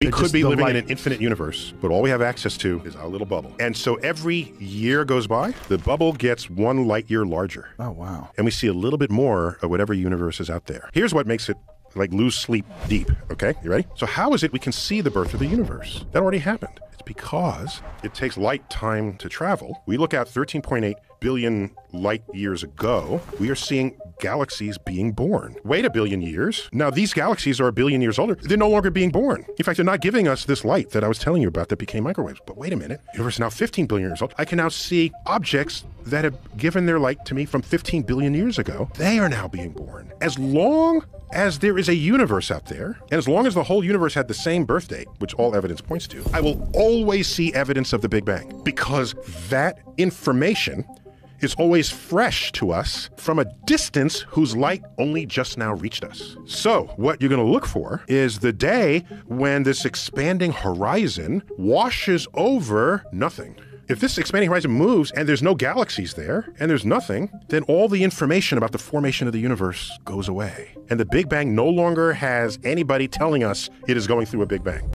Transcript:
We could be living light- in an infinite universe, but all we have access to is our little bubble. And so every year goes by, the bubble gets one light year larger. Oh wow. And we see a little bit more of whatever universe is out there. Here's what makes it like lose sleep deep. Okay, you ready? So, how is it we can see the birth of the universe? That already happened. It's because it takes light time to travel. We look out 13.8 billion light years ago, we are seeing galaxies being born. Wait a billion years. Now, these galaxies are a billion years older. They're no longer being born. In fact, they're not giving us this light that I was telling you about that became microwaves. But wait a minute. The universe is now 15 billion years old. I can now see objects that have given their light to me from 15 billion years ago. They are now being born. As long as there is a universe out there, and as long as the whole universe had the same birth date, which all evidence points to, I will always see evidence of the Big Bang because that information is always fresh to us from a distance whose light only just now reached us. So, what you're going to look for is the day when this expanding horizon washes over nothing. If this expanding horizon moves and there's no galaxies there and there's nothing, then all the information about the formation of the universe goes away. And the Big Bang no longer has anybody telling us it is going through a Big Bang.